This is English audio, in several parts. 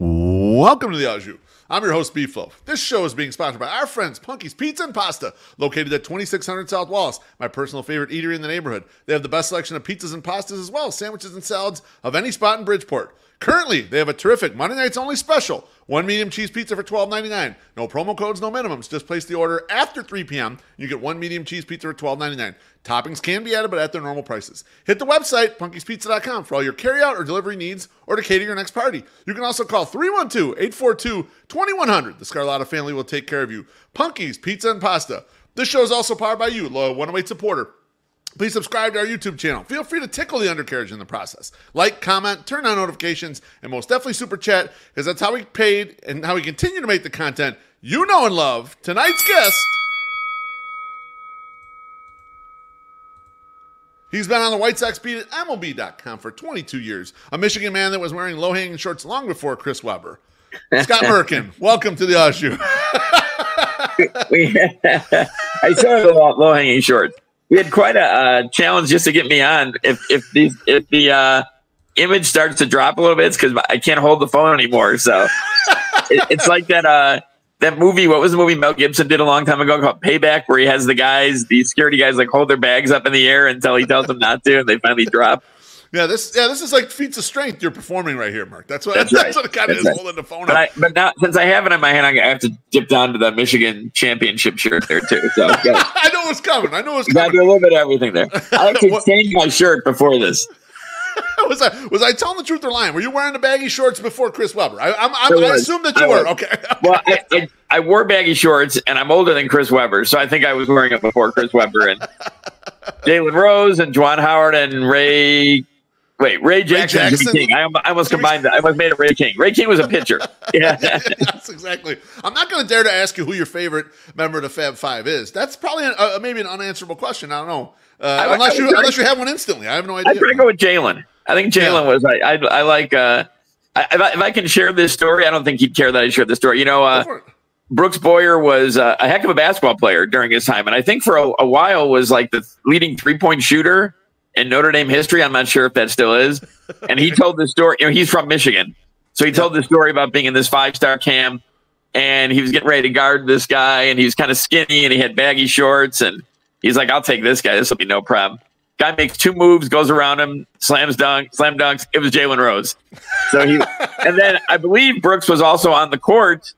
Welcome to the Au I'm your host, Beef Loaf. This show is being sponsored by our friends, Punky's Pizza and Pasta, located at 2600 South Wallace, my personal favorite eatery in the neighborhood. They have the best selection of pizzas and pastas as well as sandwiches and salads of any spot in Bridgeport. Currently, they have a terrific Monday nights only special. One medium cheese pizza for $12.99. No promo codes, no minimums. Just place the order after 3 p.m. You get one medium cheese pizza for $12.99. Toppings can be added, but at their normal prices. Hit the website, punkyspizza.com, for all your carryout or delivery needs or to cater your next party. You can also call 312 842 2100. The Scarlotta family will take care of you. Punky's Pizza and Pasta. This show is also powered by you, loyal 108 supporter. Please subscribe to our YouTube channel. Feel free to tickle the undercarriage in the process. Like, comment, turn on notifications, and most definitely super chat, because that's how we paid and how we continue to make the content you know and love. Tonight's guest. He's been on the White Sox beat at MLB.com for 22 years. A Michigan man that was wearing low hanging shorts long before Chris Webber. Scott Merkin, welcome to the Jus. I saw the low hanging shorts we had quite a uh, challenge just to get me on. If if these if the uh, image starts to drop a little bit, it's because I can't hold the phone anymore. So it, it's like that uh, that movie. What was the movie Mel Gibson did a long time ago called Payback, where he has the guys, the security guys, like hold their bags up in the air until he tells them not to, and they finally drop. Yeah, this yeah, this is like feats of strength you're performing right here, Mark. That's what that's, that's what it kind of is right. holding the phone but up. I, but now since I have it in my hand, I have to dip down to the Michigan championship shirt there too. So I know what's coming. I know what's coming. do a little bit of everything there. I actually changed my shirt before this. was I was I telling the truth or lying? Were you wearing the baggy shorts before Chris Webber? I, I'm, I'm, I assume that you I were. Okay. okay. Well, I, I, I, wore baggy shorts, and I'm older than Chris Webber, so I think I was wearing it before Chris Webber and Jalen Rose and Juwan Howard and Ray Wait, Ray Jackson, Ray Jackson? King. I, I almost combined that. I almost made it Ray King. Ray King was a pitcher. Yeah. that's exactly. I'm not going to dare to ask you who your favorite member of the Fab Five is. That's probably an, uh, maybe an unanswerable question. I don't know. Uh, I, unless I, you unless you have one instantly, I have no idea. I'd go with Jalen. I think Jalen yeah. was. I, I, I like. Uh, if, I, if I can share this story, I don't think he'd care that I shared the story. You know, uh, Brooks Boyer was uh, a heck of a basketball player during his time, and I think for a, a while was like the leading three point shooter in Notre Dame history. I'm not sure if that still is. And he told the story. You know, he's from Michigan, so he told the story about being in this five star camp, and he was getting ready to guard this guy, and he was kind of skinny, and he had baggy shorts, and he's like, "I'll take this guy. This will be no problem." Guy makes two moves, goes around him, slams dunk, slam dunks. It was Jalen Rose. So he, and then I believe Brooks was also on the court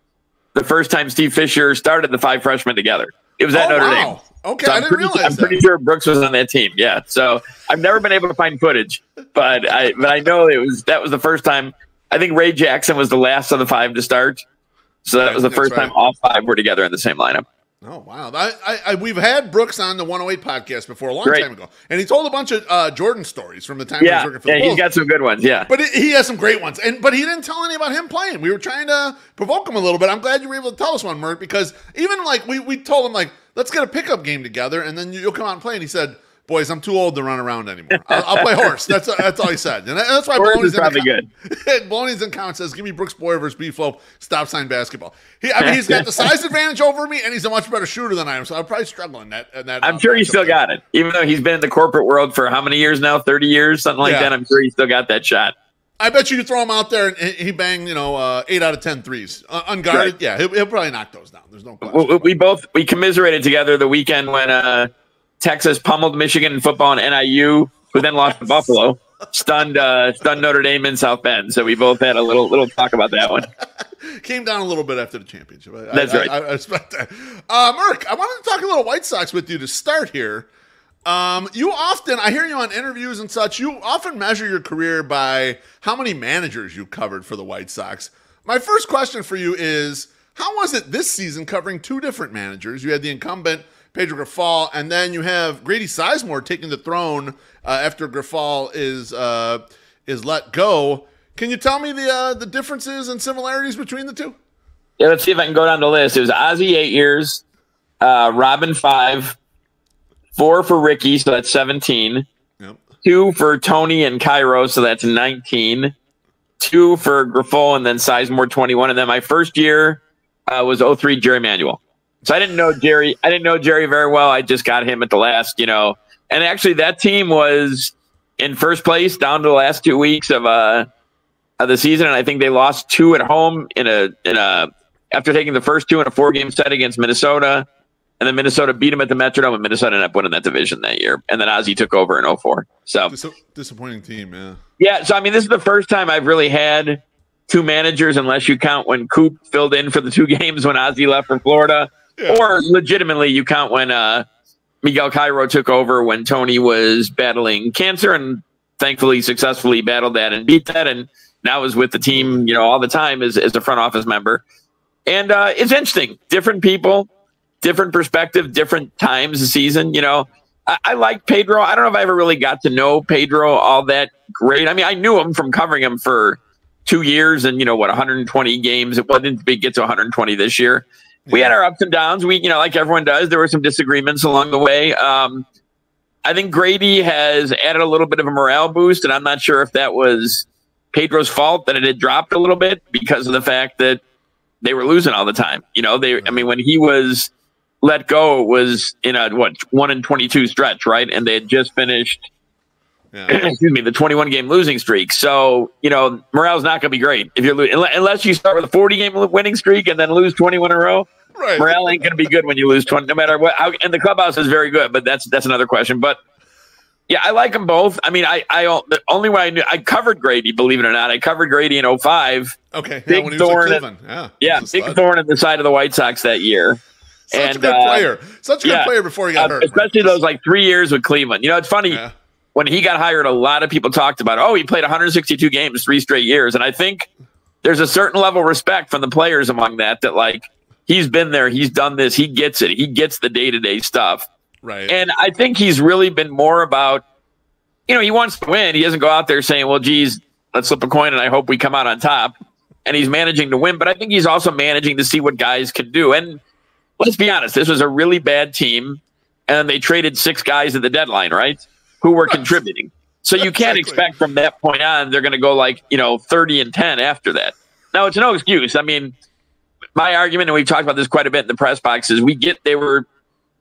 the first time Steve Fisher started the five freshmen together. It was at oh, Notre wow. Dame. Okay, so I didn't realize. I'm that. pretty sure Brooks was on that team. Yeah, so I've never been able to find footage, but I but I know it was that was the first time. I think Ray Jackson was the last of the five to start, so that was the first right. time all five were together in the same lineup. Oh wow! I, I, we've had Brooks on the 108 podcast before a long Great. time ago, and he told a bunch of uh, Jordan stories from the time yeah, he was working for yeah, the Bulls. he's got some good ones. Yeah, but it, he has some great ones, and but he didn't tell any about him playing. We were trying to provoke him a little bit. I'm glad you were able to tell us one, Merk, because even like we we told him like let's get a pickup game together, and then you'll come out and play. And he said, boys, I'm too old to run around anymore. I'll, I'll play horse. That's that's all he said, and that's why horse Baloney's probably good. Baloney's in says, "Give me Brooks Boyer versus Loaf stop sign basketball." He, I mean, he's got the size advantage over me, and he's a much better shooter than I am. So I'm probably struggling that. In that I'm sure he still got it, even though he's been in the corporate world for how many years now? Thirty years, something like yeah. that. I'm sure he still got that shot. I bet you could throw him out there and he bang, you know, uh, eight out of ten threes. Uh, unguarded, right. yeah, he'll, he'll, probably knock those down. There's no question. We, we both we commiserated together the weekend when uh, Texas pummeled Michigan in football and NIU, who then lost to Buffalo, stunned uh, stunned Notre Dame in South Bend. So we both had a little little talk about that one. Came down a little bit after the championship. I, That's I, right. I, I, expect that. Uh, Merk, I wanted to talk a little White Sox with you to start here. Um, you often, I hear you on interviews and such, you often measure your career by how many managers you covered for the White Sox. My first question for you is how was it this season covering two different managers? You had the incumbent Pedro Grifol, and then you have Grady Sizemore taking the throne uh, after Grifol is uh, is let go. Can you tell me the uh, the differences and similarities between the two? Yeah, let's see if I can go down the list. It was Ozzie eight years, uh, Robin five, four for Ricky, so that's 17. Yep. Two for Tony and Cairo, so that's 19. Two for Grifol and then Sizemore 21. And then my first year uh, was 03 Jerry Manuel. So I didn't know Jerry. I didn't know Jerry very well. I just got him at the last, you know. And actually, that team was in first place down to the last two weeks of uh of the season, and I think they lost two at home in a in a after taking the first two in a four game set against Minnesota, and then Minnesota beat them at the Metrodome, and Minnesota ended up winning that division that year. And then Ozzie took over in 04. So Dis- disappointing team, yeah. Yeah, so I mean, this is the first time I've really had two managers, unless you count when Coop filled in for the two games when Ozzie left for Florida, yeah. or legitimately you count when uh, Miguel Cairo took over when Tony was battling cancer and thankfully successfully battled that and beat that, and now is with the team, you know, all the time as, as a front office member. And uh, it's interesting, different people, different perspective, different times of season. You know, I, like Pedro. I don't know if I ever really got to know Pedro all that great. I mean, I knew him from covering him for two years and you know what 120 games it wasn't get to 120 this year. We had our ups and downs. We you know like everyone does there were some disagreements along the way. Um, i think grady has added a little bit of a morale boost and i'm not sure if that was pedro's fault that it had dropped a little bit because of the fact that they were losing all the time. You know they i mean when he was let go it was in a what 1 and 22 stretch right? And they had just finished yeah. excuse me, the 21 game losing streak. So, you know, morale's not going to be great if you're lo- unless you start with a 40 game winning streak and then lose 21 in a row. Right. Morale ain't going to be good when you lose 20, no matter what. How, and the clubhouse is very good, but that's that's another question. But yeah, I like them both. I mean, I, I the only way I knew I covered Grady, believe it or not, I covered Grady in 05. Okay, big yeah, thorn, in, yeah, yeah, big thorn in the side of the White Sox that year. Such and, a good uh, player, such a good yeah, player before he got uh, hurt, especially those like three years with Cleveland. You know, it's funny. Yeah when he got hired, a lot of people talked about, oh, he played 162 games three straight years. And I think there's a certain level of respect from the players among that, that like he's been there, he's done this, he gets it, he gets the day to day stuff. Right. And I think he's really been more about, you know, he wants to win. He doesn't go out there saying, well, geez, let's flip a coin and I hope we come out on top. And he's managing to win, but I think he's also managing to see what guys can do. And let's be honest, this was a really bad team, and they traded six guys at the deadline, right? Who were contributing. So you can't exactly. expect from that point on they're going to go like, you know, 30 and 10 after that. Now, it's no excuse. I mean, my argument, and we've talked about this quite a bit in the press box, is we get they were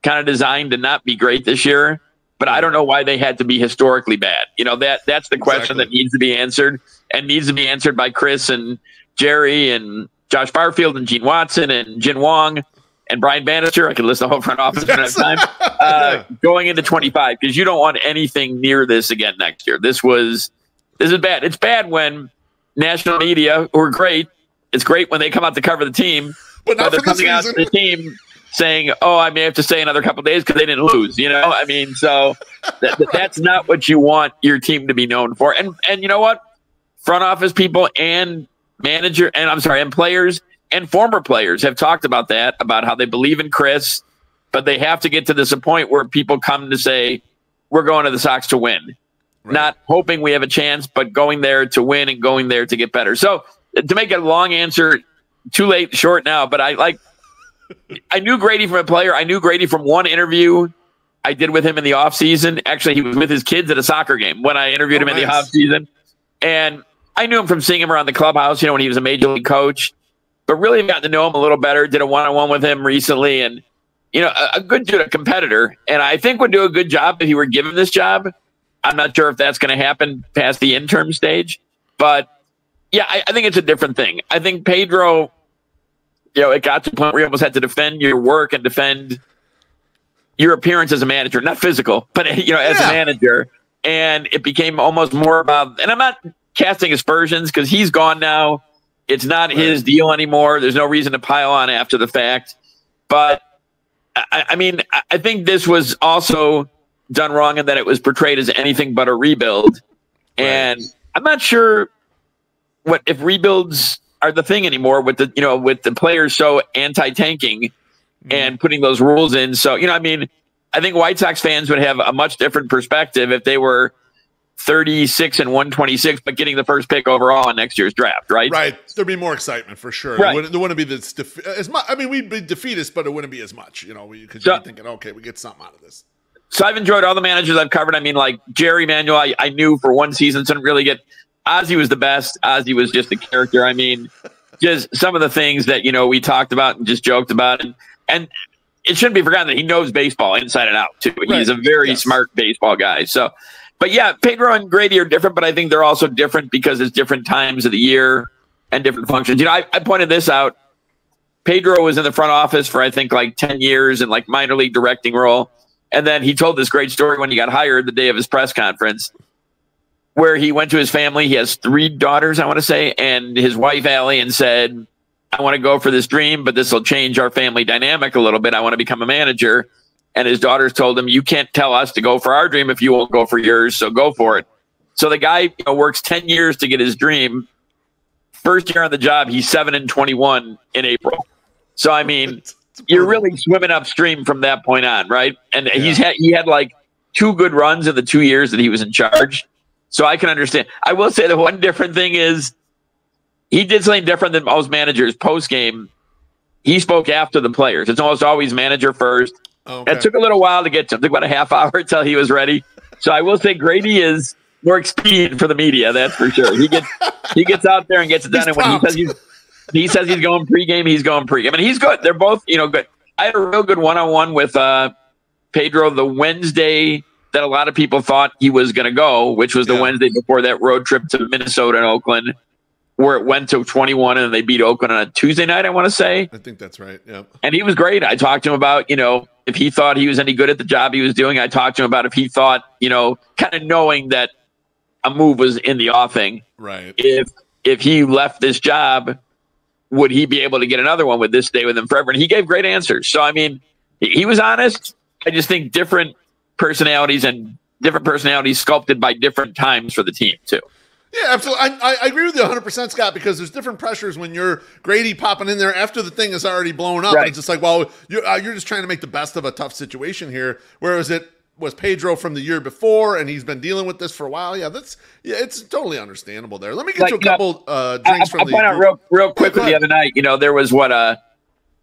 kind of designed to not be great this year, but I don't know why they had to be historically bad. You know, that that's the question exactly. that needs to be answered and needs to be answered by Chris and Jerry and Josh Barfield and Gene Watson and Jin Wong and Brian Bannister. I could list the whole front office next time. Uh, going into 25 because you don't want anything near this again next year. This was this is bad. It's bad when national media who are great. It's great when they come out to cover the team, but not they're coming out to the team saying, "Oh, I may have to stay another couple days because they didn't lose." You know, I mean, so that, right. that's not what you want your team to be known for. And and you know what, front office people and manager and I'm sorry, and players and former players have talked about that, about how they believe in Chris, but they have to get to this point where people come to say, we're going to the Sox to win. Right. Not hoping we have a chance, but going there to win and going there to get better. So to make a long answer, too late, short now, but I like, I knew Grady from a player. I knew Grady from one interview I did with him in the off season. Actually, he was with his kids at a soccer game when I interviewed oh, him nice. in the off season. And I knew him from seeing him around the clubhouse, you know, when he was a major league coach but really got to know him a little better. Did a one on one with him recently, and you know, a, a good dude, a competitor, and I think would do a good job if he were given this job. I'm not sure if that's going to happen past the interim stage, but yeah, I, I think it's a different thing. I think Pedro, you know, it got to the point where you almost had to defend your work and defend your appearance as a manager, not physical, but you know, as yeah. a manager. And it became almost more about, and I'm not casting aspersions because he's gone now. It's not right. his deal anymore. There's no reason to pile on after the fact. But I, I mean, I think this was also done wrong in that it was portrayed as anything but a rebuild. Right. And I'm not sure what if rebuilds are the thing anymore with the you know with the players so anti-tanking mm. and putting those rules in. So you know, I mean, I think White Sox fans would have a much different perspective if they were 36 and 126, but getting the first pick overall in next year's draft, right? Right. There'd be more excitement for sure. Right. Wouldn't, there wouldn't be this defe- as much. I mean, we'd be defeatist, but it wouldn't be as much, you know, because so, you'd be thinking, okay, we get something out of this. So I've enjoyed all the managers I've covered. I mean, like Jerry Manuel, I, I knew for one season, didn't really get. Ozzie was the best. Ozzie was just a character. I mean, just some of the things that you know we talked about and just joked about, and and it shouldn't be forgotten that he knows baseball inside and out too. He's a very yes. smart baseball guy. So but yeah, Pedro and Grady are different, but I think they're also different because it's different times of the year and different functions. You know, I, I pointed this out. Pedro was in the front office for I think like 10 years in like minor league directing role. And then he told this great story when he got hired the day of his press conference where he went to his family. He has three daughters, I want to say, and his wife, Allie, and said, I want to go for this dream, but this will change our family dynamic a little bit. I want to become a manager. And his daughters told him, You can't tell us to go for our dream if you won't go for yours. So go for it. So the guy you know, works 10 years to get his dream. First year on the job, he's 7 and 21 in April. So, I mean, you're really swimming upstream from that point on, right? And yeah. he's had, he had like two good runs in the two years that he was in charge. So I can understand. I will say the one different thing is he did something different than most managers post game. He spoke after the players. It's almost always manager first. Okay. It took a little while to get to him. It took about a half hour until he was ready. So I will say Grady is more expedient for the media. That's for sure. He gets he gets out there and gets it done. He's and when he says he's he says he's going pregame, he's going pregame. I mean, he's good. They're both you know good. I had a real good one on one with uh, Pedro the Wednesday that a lot of people thought he was going to go, which was the yeah. Wednesday before that road trip to Minnesota and Oakland where it went to 21 and they beat Oakland on a Tuesday night, I want to say. I think that's right. Yeah. And he was great. I talked to him about, you know, if he thought he was any good at the job he was doing. I talked to him about if he thought, you know, kind of knowing that a move was in the offing. Right. If if he left this job, would he be able to get another one? with this stay with him forever? And he gave great answers. So I mean, he was honest. I just think different personalities and different personalities sculpted by different times for the team too. Yeah, absolutely. I, I agree with you 100%, Scott, because there's different pressures when you're Grady popping in there after the thing is already blown up. Right. it's just like, well, you're, uh, you're just trying to make the best of a tough situation here. Whereas it was Pedro from the year before, and he's been dealing with this for a while. Yeah, that's yeah, it's totally understandable there. Let me get like, to a couple uh, drinks I, from I, the. I out real, real quick the other night. You know, there was what a uh,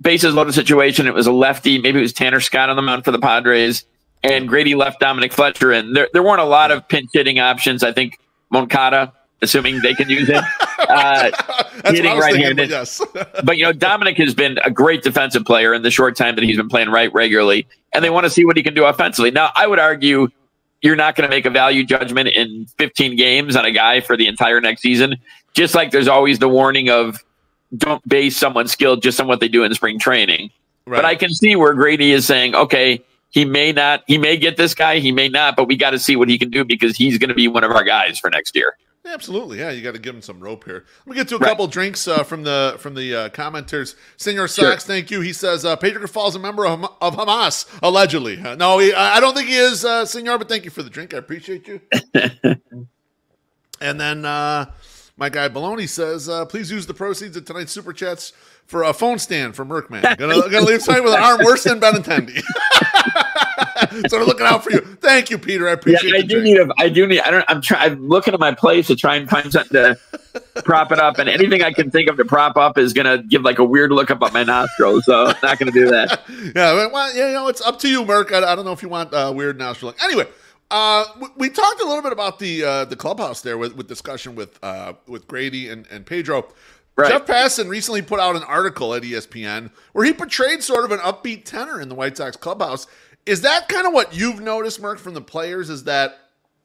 bases loaded situation. It was a lefty. Maybe it was Tanner Scott on the mound for the Padres, and Grady left Dominic Fletcher in. There, there weren't a lot of pinch hitting options. I think Moncada assuming they can use it. Uh, hitting right-handed. Yes. but you know, Dominic has been a great defensive player in the short time that he's been playing right regularly, and they want to see what he can do offensively. Now, I would argue you're not going to make a value judgment in 15 games on a guy for the entire next season. Just like there's always the warning of don't base someone's skill just on what they do in spring training. Right. But I can see where Grady is saying, okay, he may not, he may get this guy, he may not, but we got to see what he can do because he's going to be one of our guys for next year. Absolutely, yeah. You got to give him some rope here. Let me get to a right. couple drinks uh, from the from the uh, commenters. Senor Sachs, sure. thank you. He says uh, Pedro is a member of, of Hamas, allegedly. Uh, no, he, I don't think he is, uh, Senor. But thank you for the drink. I appreciate you. and then uh, my guy Baloney says, uh, please use the proceeds of tonight's super chats for a phone stand for Merkman. Gonna, gonna leave tonight with an arm worse than Benintendi. so we're looking out for you. Thank you, Peter. I appreciate. Yeah, I do need a. I do need. I don't. I'm trying. I'm looking at my place to try and find something to prop it up, and anything I can think of to prop up is gonna give like a weird look up at my nostrils. So I'm not gonna do that. yeah, well, you know, it's up to you, Merk. I, I don't know if you want uh, weird nostril. Look. Anyway. Uh, we, we, talked a little bit about the uh, the clubhouse there with, with discussion with uh, with Grady and, and Pedro. Right. Jeff Passan recently put out an article at ESPN where he portrayed sort of an upbeat tenor in the White Sox clubhouse. Is that kind of what you've noticed, Merk, from the players? Is that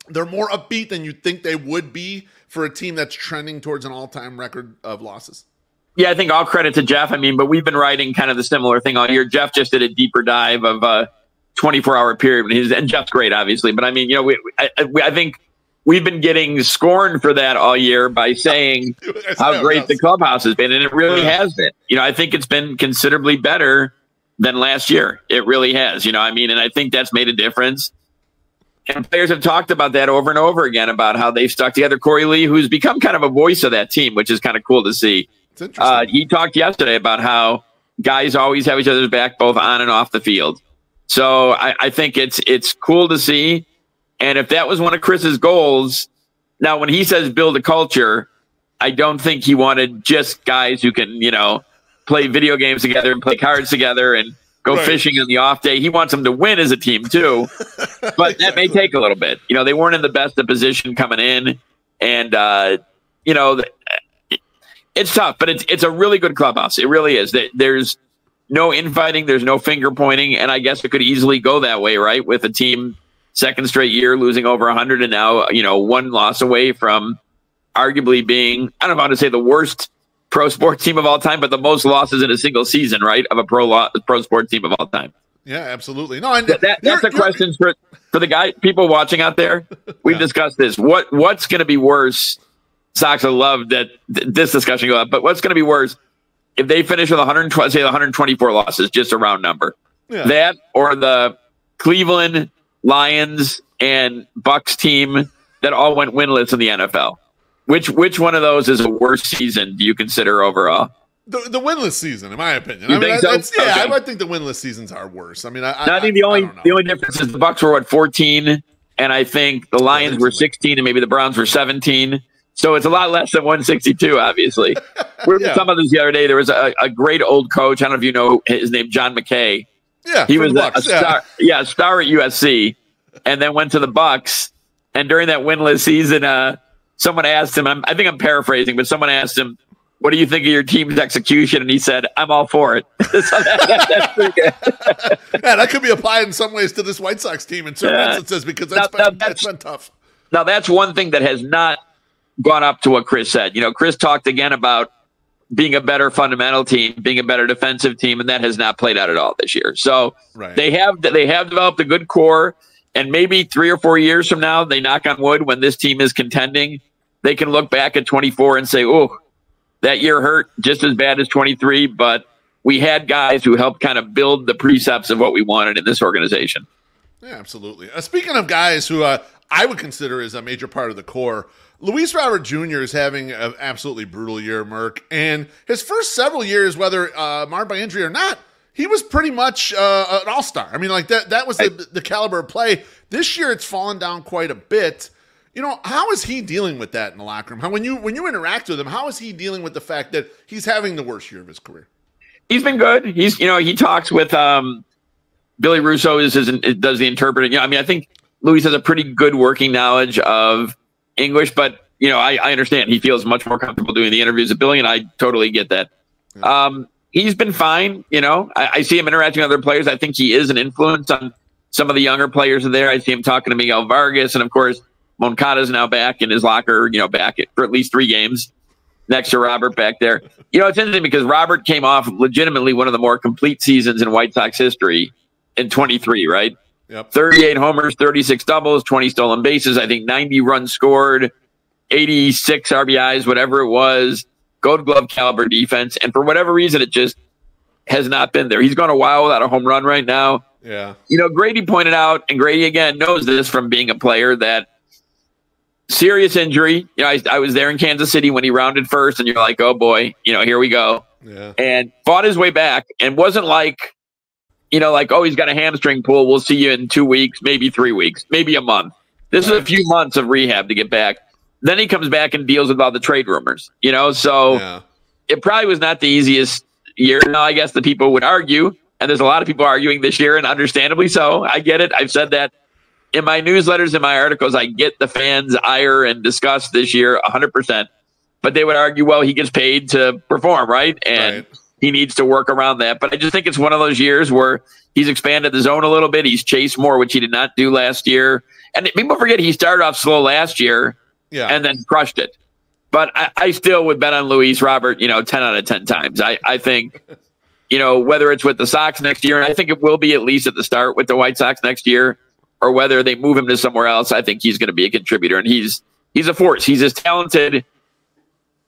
they're more upbeat than you think they would be for a team that's trending towards an all-time record of losses? Yeah, I think all credit to Jeff. I mean, but we've been writing kind of the similar thing all year. Jeff just did a deeper dive of a 24-hour period, and, his, and Jeff's great, obviously. But I mean, you know, we, I, I think we've been getting scorned for that all year by saying how great the clubhouse has been, and it really has been. You know, I think it's been considerably better than last year. It really has, you know, I mean, and I think that's made a difference. And players have talked about that over and over again about how they've stuck together. Korey Lee, who's become kind of a voice of that team, which is kind of cool to see. Uh, he talked yesterday about how guys always have each other's back, both on and off the field. So I, I think it's it's cool to see. And if that was one of Chris's goals, now when he says build a culture, I don't think he wanted just guys who can, you know, play video games together and play cards together and go right. fishing on the off day. He wants them to win as a team too, but that may take a little bit. You know, they weren't in the best of position coming in, and uh, you know, it's tough. But it's it's a really good clubhouse. It really is. There's no infighting. There's no finger pointing, and I guess it could easily go that way, right? With a team second straight year losing over 100, and now you know one loss away from arguably being I don't know how to say the worst pro sports team of all time, but the most losses in a single season, right, of a pro lo- pro sports team of all time. Yeah, absolutely. No, and that, that's a question for for the guy people watching out there. We've yeah. discussed this. What what's going to be worse? Sox, I love that this discussion go up, but what's going to be worse if they finish with 120, say 124 losses, just a round number? Yeah. That or the Cleveland Lions and Bucs team that all went winless in the NFL. Which which one of those is a worse season do you consider overall? The, the winless season, in my opinion. You I mean, think so? yeah, okay. I, I think the winless seasons are worse. I mean, I, I, I think the only the only difference is the Bucs were at 14, and I think the Lions were 16, and maybe the Browns were 17. So it's a lot less than 162, obviously. we were yeah. talking about this the other day. There was a, a, great old coach. I don't know if you know his name, John McKay. Yeah, he was a, a, star. Yeah. yeah, star at USC, and then went to the Bucs. And during that winless season, uh, someone asked him. I'm, I think I'm paraphrasing, but someone asked him, "What do you think of your team's execution?" And he said, "I'm all for it." so that, yeah, that could be applied in some ways to this White Sox team in certain instances because that's, now, been, now that's, that's been tough. Now that's one thing that has not gone up to what Chris said. You know, Chris talked again about being a better fundamental team, being a better defensive team, and that has not played out at all this year. So right. they have they have developed a good core, and maybe three or four years from now, they knock on wood when this team is contending, they can look back at 24 and say, "Oh, that year hurt just as bad as 23," but we had guys who helped kind of build the precepts of what we wanted in this organization. Yeah, absolutely. Uh, speaking of guys who uh, I would consider as a major part of the core, Luis Robert Jr. is having an absolutely brutal year, Merk. And his first several years, whether uh, marred by injury or not, he was pretty much uh, an all star. I mean, like that, that was the, the caliber of play. This year, it's fallen down quite a bit. You know, how is he dealing with that in the locker room? How when you when you interact with him, how is he dealing with the fact that he's having the worst year of his career? He's been good. He's you know he talks with um, Billy Russo is, is does the interpreting. Yeah, I mean, I think Luis has a pretty good working knowledge of English, but you know, I, I understand he feels much more comfortable doing the interviews with Billy, and I totally get that. Yeah. Um, he's been fine. You know, I, I, see him interacting with other players. I think he is an influence on some of the younger players there. I see him talking to Miguel Vargas, and of course, Moncada is now back in his locker. You know, back at, for at least three games next to Robert back there. You know, it's interesting because Robert came off legitimately one of the more complete seasons in White Sox history in 23, right? Yep. 38 homers, 36 doubles, 20 stolen bases. I think 90 runs scored, 86 RBIs, whatever it was. Gold Glove caliber defense, and for whatever reason, it just has not been there. He's gone a while without a home run right now. Yeah. You know, Grady pointed out, and Grady again knows this from being a player that serious injury. You know, I, I was there in Kansas City when he rounded first, and you're like, oh boy, you know, here we go. Yeah. And fought his way back, and wasn't like you know, like, oh, he's got a hamstring pull. We'll see you in two weeks, maybe three weeks, maybe a month. This is a few months of rehab to get back. Then he comes back and deals with all the trade rumors, you know? So yeah. it probably was not the easiest year. Now, I guess the people would argue, and there's a lot of people arguing this year, and understandably so. I get it. I've said that in my newsletters, in my articles. I get the fans' ire and disgust this year 100%. But they would argue, well, he gets paid to perform, right? And. Right he needs to work around that. But I just think it's one of those years where he's expanded the zone a little bit. He's chased more, which he did not do last year. And people forget he started off slow last year yeah. and then crushed it. But I, I, still would bet on Luis Robert, you know, 10 out of 10 times. I, I think, you know, whether it's with the Sox next year, and I think it will be at least at the start with the White Sox next year, or whether they move him to somewhere else, I think he's going to be a contributor. And he's he's a force. He's as talented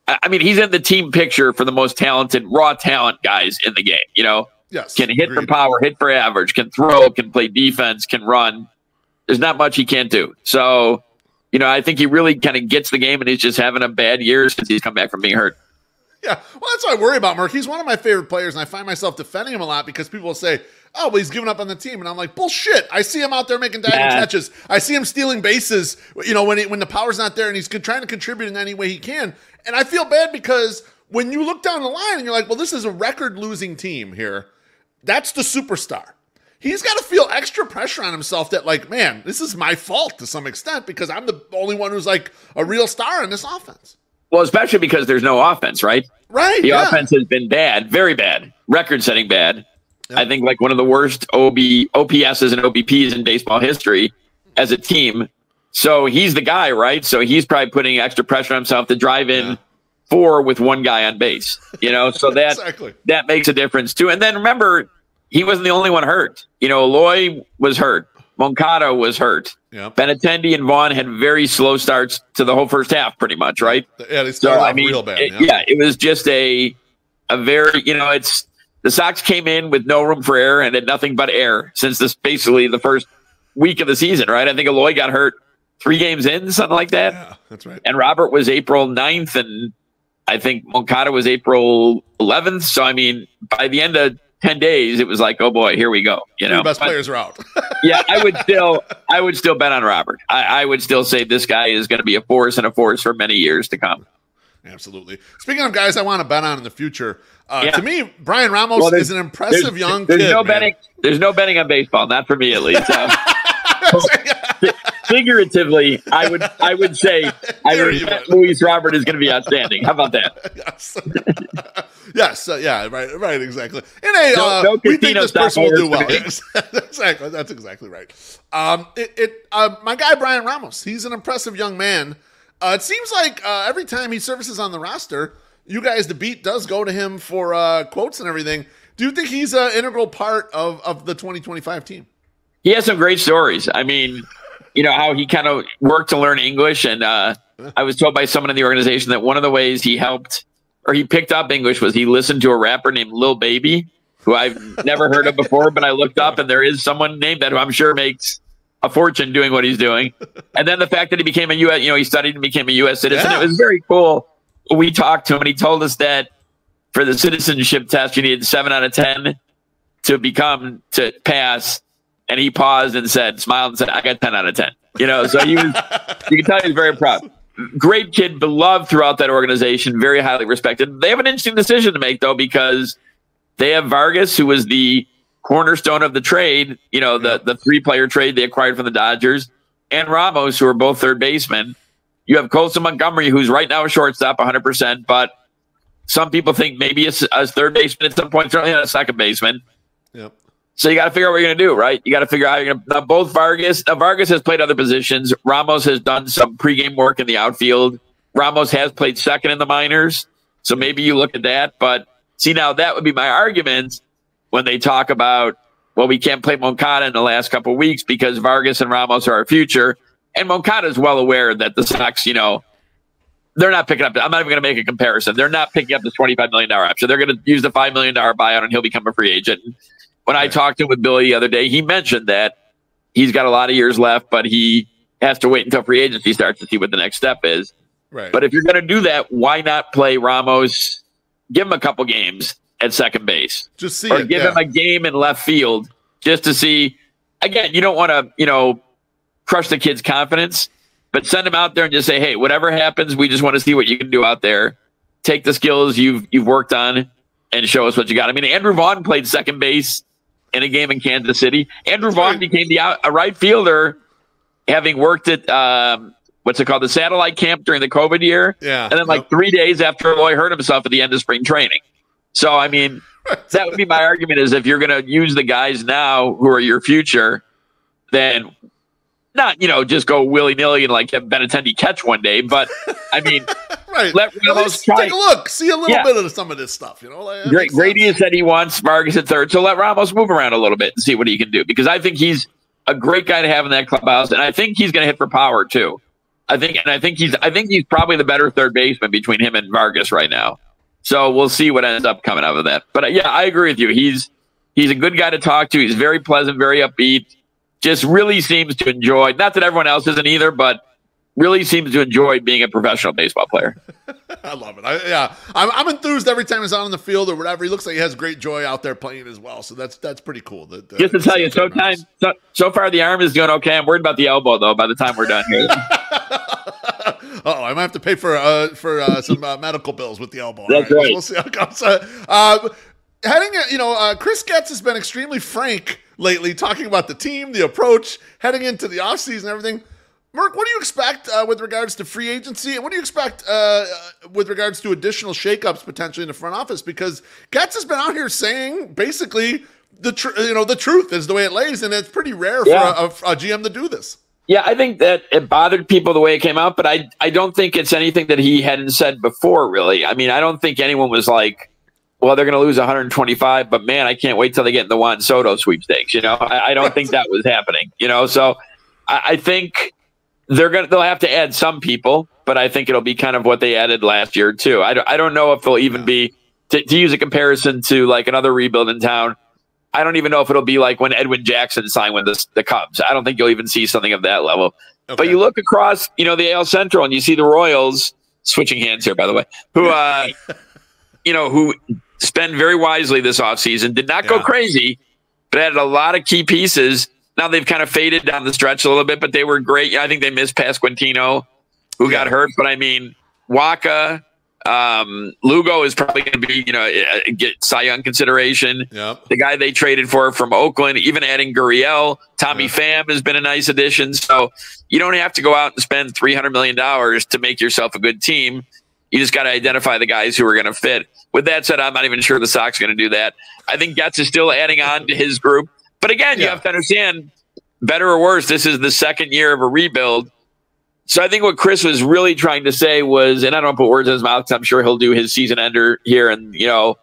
I mean, he's in the team picture for the most talented raw talent guys in the game. You know, yes, can hit agreed. for power, hit for average, can throw, can play defense, can run. There's not much he can't do. So, you know, I think he really kind of gets the game, and he's just having a bad year since he's come back from being hurt. Yeah, well, that's what I worry about, Mark. He's one of my favorite players, and I find myself defending him a lot because people say, "Oh, well, he's giving up on the team," and I'm like, "Bullshit!" I see him out there making diving yeah. catches. I see him stealing bases. You know, when he, when the power's not there, and he's trying to contribute in any way he can. And I feel bad because when you look down the line and you're like, "Well, this is a record-losing team here," that's the superstar. He's got to feel extra pressure on himself that, like, man, this is my fault to some extent because I'm the only one who's like a real star in this offense. Well, especially because there's no offense, right? Right. The yeah. offense has been bad, very bad, record setting bad. Yep. I think like one of the worst OB OPSs and OBPs in baseball history. as a team. So he's the guy, right? So he's probably putting extra pressure on himself to drive in yeah. four with one guy on base. You know, so that exactly. that makes a difference too. And then remember, he wasn't the only one hurt. You know, Eloy was hurt. Moncada was hurt. Yep. Benintendi and Vaughn had very slow starts to the whole first half, pretty much, right? Yeah, they started so, I mean, real bad. It, yeah. yeah, it was just a a very, you know, it's the Sox came in with no room for air and had nothing but air since this basically the first week of the season, right? I think Eloy got hurt three games in, something like that. Yeah, that's right. And Robert was April 9th, and I think Moncada was April 11th. So, I mean, by the end of 10 days, it was like, oh boy, here we go. You know, the best but, players are out. yeah, I would still, I would still bet on Robert. I, I would still say this guy is going to be a force and a force for many years to come. Absolutely. Speaking of guys I want to bet on in the future, uh, yeah. to me, Bryan Ramos well, is an impressive there's, young there's kid. No betting, there's no betting on baseball, not for me at least. figuratively, I would I would say I would bet Luis Robert is going to be outstanding. How about that? yes, yes, uh, yeah, right, right, exactly. And a, no, uh, no we think this person will do well. exactly, that's exactly right. Um, it, it uh, my guy Bryan Ramos, he's an impressive young man. Uh, it seems like uh, every time he surfaces on the roster, you guys, the beat does go to him for uh, quotes and everything. Do you think he's an integral part of, of the 2025 team? He has some great stories. I mean, you know, how he kind of worked to learn English. And uh, I was told by someone in the organization that one of the ways he helped or he picked up English was he listened to a rapper named Lil Baby, who I've never heard of before, but I looked up and there is someone named that who I'm sure makes a fortune doing what he's doing. And then the fact that he became a U.S., you know, he studied and became a U.S. citizen. Yeah. It was very cool. We talked to him and he told us that for the citizenship test, you needed seven out of 10 to become, to pass. And he paused and said, smiled and said, I got 10 out of 10. You know, so he was, you can tell he was very proud. Great kid, beloved throughout that organization, very highly respected. They have an interesting decision to make, though, because they have Vargas, who was the cornerstone of the trade, you know, the, the three player trade they acquired from the Dodgers, and Ramos, who are both third basemen. You have Colson Montgomery, who's right now a shortstop, 100%, but some people think maybe a, a third baseman at some point, certainly not a second baseman. Yep. So you got to figure out what you're going to do, right? You got to figure out you're going to. Both Vargas, now Vargas has played other positions. Ramos has done some pregame work in the outfield. Ramos has played second in the minors, so maybe you look at that. But see, now that would be my argument when they talk about, well, we can't play Moncada in the last couple of weeks because Vargas and Ramos are our future. And Moncada is well aware that the Sox, you know, they're not picking up. I'm not even going to make a comparison. They're not picking up this $25 million option. They're going to use the $5 million buyout and he'll become a free agent. When I talked to him with Billy the other day, he mentioned that he's got a lot of years left, but he has to wait until free agency starts to see what the next step is. Right. But if you're going to do that, why not play Ramos? Give him a couple games at second base. Just see or it, give yeah. him a game in left field just to see. Again, you don't want to, you know, crush the kid's confidence, but send him out there and just say, "Hey, whatever happens, we just want to see what you can do out there. Take the skills you've you've worked on and show us what you got." I mean, Andrew Vaughn played second base in a game in Kansas City. Andrew Vaughn became the out, a right fielder, having worked at um, what's it called, the satellite camp during the COVID year. Yeah, and then like three days after Eloy hurt himself at the end of spring training. So, I mean, that would be my argument is if you're going to use the guys now who are your future, then not, you know, just go willy nilly and like have Benintendi catch one day. But I mean, right. let Ramos try. Take a look, see a little yeah. bit of some of this stuff, you know. Like, Great. Grady has said he wants Vargas at third. So let Ramos move around a little bit and see what he can do because I think he's a great guy to have in that clubhouse. And I think he's going to hit for power too. I think, and I think he's, I think he's probably the better third baseman between him and Vargas right now. So we'll see what ends up coming out of that. But uh, yeah, I agree with you. He's he's a good guy to talk to. He's very pleasant, very upbeat. Just really seems to enjoy. Not that everyone else isn't either, but really seems to enjoy being a professional baseball player. I love it. I, yeah, I'm, I'm, enthused every time he's out on the field or whatever. He looks like he has great joy out there playing as well. So that's that's pretty cool. That, Just to tell you, so time so, so far the arm is doing okay. I'm worried about the elbow though. By the time we're done here. oh, I might have to pay for uh, for uh, some uh, medical bills with the elbow. That's right. right. We'll see how it goes. Uh, heading, you know, uh, Chris Getz has been extremely frank lately, talking about the team, the approach, heading into the offseason, everything. Merk, what do you expect uh, with regards to free agency, and what do you expect uh, with regards to additional shakeups potentially in the front office? Because Getz has been out here saying basically the tr- you know the truth is the way it lays, and it's pretty rare yeah. for a, a, a GM to do this. Yeah, I think that it bothered people the way it came out, but I I don't think it's anything that he hadn't said before. Really, I mean, I don't think anyone was like, "Well, they're going to lose 125," but man, I can't wait till they get in the Juan Soto sweepstakes. You know, I, I don't think that was happening. You know, so I, I think they're gonna they'll have to add some people, but I think it'll be kind of what they added last year too. I don't, I don't know if they'll even be to, to use a comparison to like another rebuild in town. I don't even know if it'll be like when Edwin Jackson signed with the, the Cubs. I don't think you'll even see something of that level. Okay. But you look across, you know, the AL Central and you see the Royals switching hands here, by the way, who, uh, you know, who spend very wisely this offseason, did not go crazy, but added a lot of key pieces. Now they've kind of faded down the stretch a little bit, but they were great. I think they missed Pasquantino, who yeah. got hurt. But I mean, Wacha, um, Lugo is probably going to be, you know, uh, get Cy Young consideration. Yep. The guy they traded for from Oakland, even adding Gurriel, Tommy Pham has been a nice addition. So you don't have to go out and spend three hundred million dollars to make yourself a good team. You just got to identify the guys who are going to fit. With that said, I'm not even sure the Sox are going to do that. I think Getz is still adding on to his group, but again, yeah. you have to understand, better or worse, this is the second year of a rebuild so I think what Chris was really trying to say was, and I don't put words in his mouth because I'm sure he'll do his season ender here and you know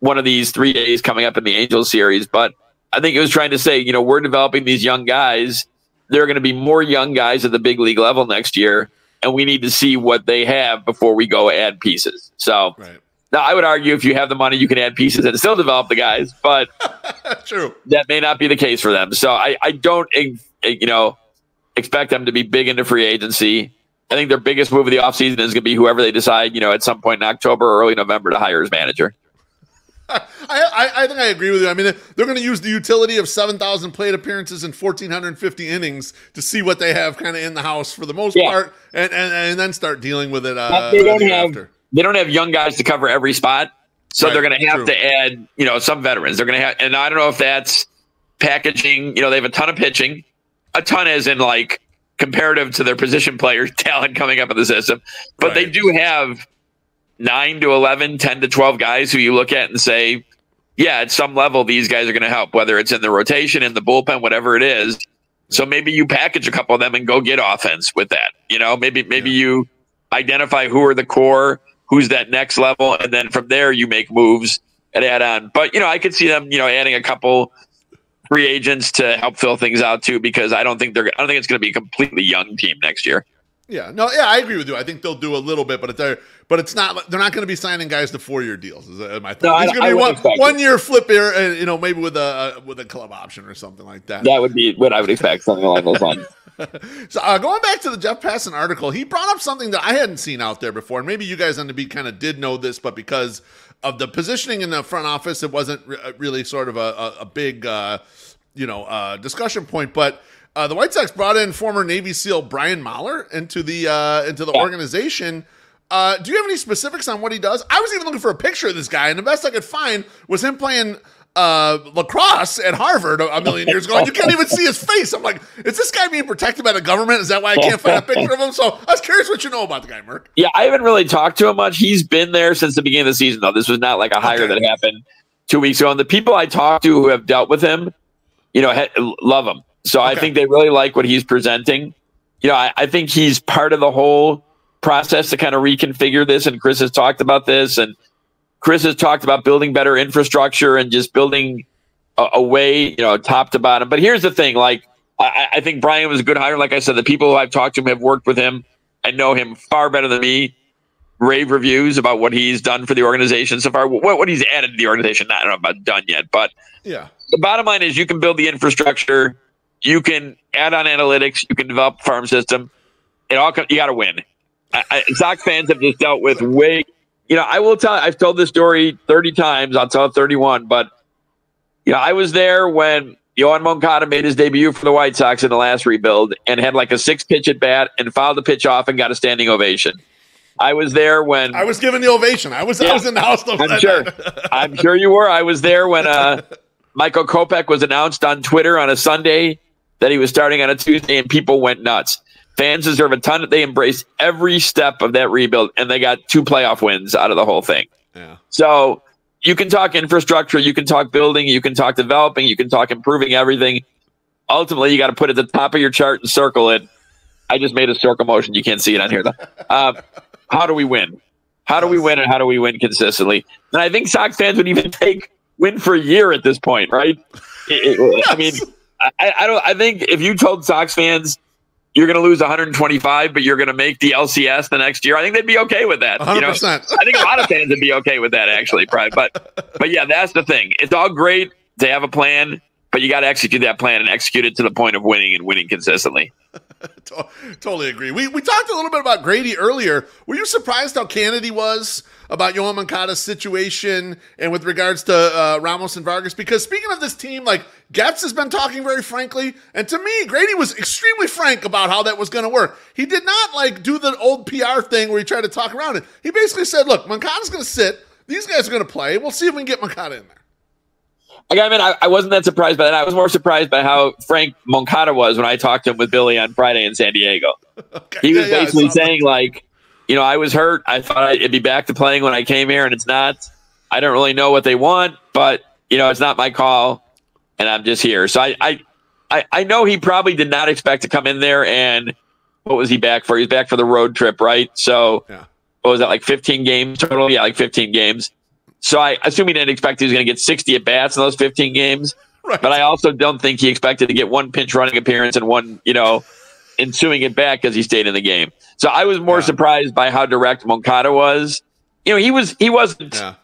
one of these three days coming up in the Angels series. But I think he was trying to say, you know, we're developing these young guys. There are going to be more young guys at the big league level next year, and we need to see what they have before we go add pieces. So right. now I would argue if you have the money, you can add pieces and still develop the guys, but true that may not be the case for them. So I, I don't, eh, eh, you know expect them to be big into free agency. I think their biggest move of the offseason is going to be whoever they decide, you know, at some point in October or early November to hire as manager. I, I, I, think I agree with you. I mean, they're going to use the utility of 7,000 plate appearances and 1,450 innings to see what they have kind of in the house for the most yeah. part and, and, and then start dealing with it. Uh, they, don't have, after. they don't have young guys to cover every spot. So right, they're going to have true. to add, you know, some veterans. They're going to have, and I don't know if that's packaging, you know, they have a ton of pitching a ton as in like comparative to their position players talent coming up in the system but right. they do have 9 to 11 10 to 12 guys who you look at and say yeah at some level these guys are going to help whether it's in the rotation in the bullpen whatever it is so maybe you package a couple of them and go get offense with that you know maybe maybe yeah. you identify who are the core who's that next level and then from there you make moves and add on but you know i could see them you know adding a couple free agents to help fill things out too, because I don't think they're. I don't think it's going to be a completely young team next year. Yeah, no, yeah, I agree with you. I think they'll do a little bit, but they're but it's not. They're not going to be signing guys to four year deals. Is my thought? No, He's going to be one, one year flip here, and you know maybe with a uh, with a club option or something like that. That would be what I would expect, something along those lines. so uh, going back to the Jeff Passan article, he brought up something that I hadn't seen out there before, and maybe you guys on the beat kind of did know this, but because of the positioning in the front office, it wasn't re- really sort of a, a, a big. Uh, you know uh, discussion point, but. Uh, the White Sox brought in former Navy SEAL Brian Mahler into the uh, into the yeah. organization. Uh, do you have any specifics on what he does? I was even looking for a picture of this guy, and the best I could find was him playing uh, lacrosse at Harvard a, million years ago. And you can't even see his face. I'm like, is this guy being protected by the government? Is that why I can't find a picture of him? So I was curious what you know about the guy, Merk. Yeah, I haven't really talked to him much. He's been there since the beginning of the season, though. This was not like a hire okay. that happened two weeks ago. And the people I talked to who have dealt with him you know, love him. So okay. I think they really like what he's presenting. You know, I, I, think he's part of the whole process to kind of reconfigure this. And Chris has talked about this, and Chris has talked about building better infrastructure and just building a, a way, you know, top to bottom. But here's the thing: like, I, I think Brian was a good hire. Like I said, the people who I've talked to him have worked with him and know him far better than me. Rave reviews about what he's done for the organization so far. What, what he's added to the organization, I don't know about done yet, but yeah, the bottom line is you can build the infrastructure, you can add on analytics, you can develop a farm system. It all you got to win. I, I, Sox fans have just dealt with way. You know, I will tell. I've told this story thirty times. I'll tell it thirty-one. But you know, I was there when Yoan Moncada made his debut for the White Sox in the last rebuild and had like a six pitch at bat and fouled the pitch off and got a standing ovation. I was there when I was given the ovation. I was yeah, I was in the house. I'm sure. I'm sure you were. I was there when uh, Michael Kopech was announced on Twitter on a Sunday that he was starting on a Tuesday, and people went nuts. Fans deserve a ton. They embrace every step of that rebuild, and they got two playoff wins out of the whole thing. Yeah. So you can talk infrastructure, you can talk building, you can talk developing, you can talk improving everything. ultimately you got to put it at the top of your chart and circle it. I just made a circle motion. You can't see it on here though. Um, how do we win? How do we win and how do we win consistently? And I think Sox fans would even take win for a year at this point, right? It, it, I mean, I, I, don't. I think if you told Sox fans you're going to lose 125, but you're going to make the LCS the next year, I think they'd be okay with that. 100%. You know, I think a lot of fans would be okay with that actually, probably. But but yeah, that's the thing. It's all great to have a plan, but you got to execute that plan and execute it to the point of winning and winning consistently. totally agree. We, we talked a little bit about Grady earlier. Were you surprised how candid he was about Yoan Moncada's situation and with regards to uh, Ramos and Vargas? Because speaking of this team, like Getz has been talking very frankly, and to me, Grady was extremely frank about how that was going to work. He did not like do the old PR thing where he tried to talk around it. He basically said, "Look, Moncada's going to sit. These guys are going to play. We'll see if we can get Moncada in there." I mean, I, I, wasn't that surprised by that. I was more surprised by how frank Moncada was when I talked to him with Billy on Friday in San Diego. okay. He was yeah, basically yeah, saying, that. like, you know, I was hurt. I thought I'd be back to playing when I came here, and it's not. I don't really know what they want, but, you know, it's not my call, and I'm just here. So I, I, I, I know he probably did not expect to come in there and what was he back for? He's back for the road trip, right? So, yeah. what was that, like 15 games total? Yeah, like 15 games. So I assume he didn't expect he was going to get 60 at bats in those 15 games. Right. But I also don't think he expected to get one pinch running appearance and one, you know, ensuing it back because he stayed in the game. So I was more yeah. surprised by how direct Moncada was. You know, he was he wasn't yeah.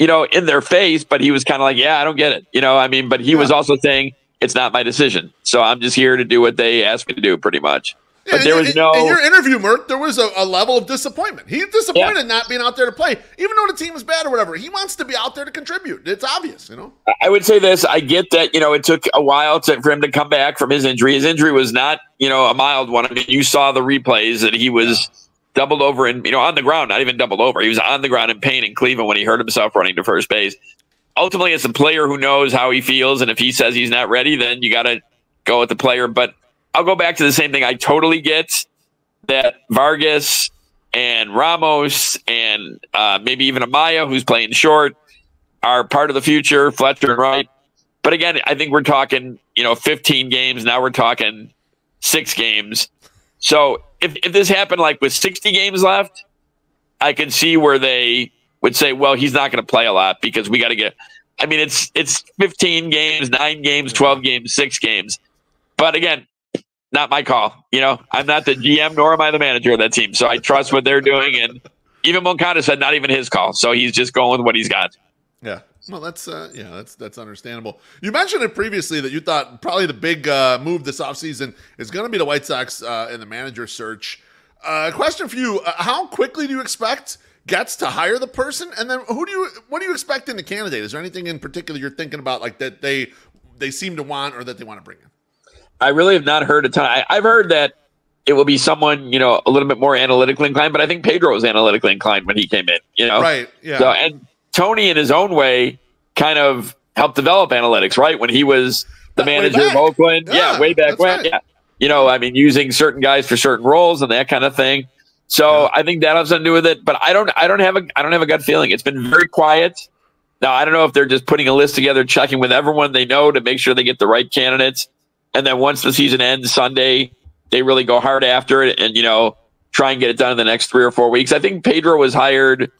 you know in their face, but he was kind of like, yeah, I don't get it. You know, I mean, but he yeah. was also saying it's not my decision. So I'm just here to do what they asked me to do, pretty much. But there was no. In your interview, Merk, there was a, a level of disappointment. He's disappointed yeah. not being out there to play, even though the team is bad or whatever. He wants to be out there to contribute. It's obvious, you know. I would say this: I get that you know it took a while to, for him to come back from his injury. His injury was not you know a mild one. I mean, you saw the replays that he was. Yeah. Doubled over and you know on the ground, not even doubled over. He was on the ground in pain in Cleveland when he hurt himself running to first base. Ultimately, it's a player who knows how he feels, and if he says he's not ready, then you got to go with the player. But I'll go back to the same thing. I totally get that Vargas and Ramos and uh, maybe even Amaya, who's playing short, are part of the future. Fletcher and Wright. But again, I think we're talking, you know, 15 games. Now we're talking six games. So if, if this happened like with 60 games left, I could see where they would say, well, he's not going to play a lot because we got to get. I mean, it's it's 15 games, nine games, 12 games, six games. But again, not my call. You know, I'm not the GM nor am I the manager of that team. So I trust what they're doing. And even Moncada said not even his call. So he's just going with what he's got. Yeah. Well, that's uh, yeah, that's that's understandable. You mentioned it previously that you thought probably the big uh, move this offseason is going to be the White Sox uh, in the manager search. Uh, question for you: uh, How quickly do you expect Getz to hire the person, and then who do you what do you expect in the candidate? Is there anything in particular you're thinking about, like that they they seem to want or that they want to bring in? I really have not heard a ton. I, I've heard that it will be someone you know a little bit more analytically inclined, but I think Pedro was analytically inclined when he came in. You know, right? Yeah. So, and Tony, in his own way, kind of helped develop analytics. Right when he was the manager of Oakland, yeah, yeah way back when, right. yeah. You know, I mean, using certain guys for certain roles and that kind of thing. So yeah. I think that has something to do with it. But I don't, I don't have a, I don't have a gut feeling. It's been very quiet. Now I don't know if they're just putting a list together, checking with everyone they know to make sure they get the right candidates and then once the season ends Sunday, they really go hard after it and you know try and get it done in the next three or four weeks. I think Pedro was hired.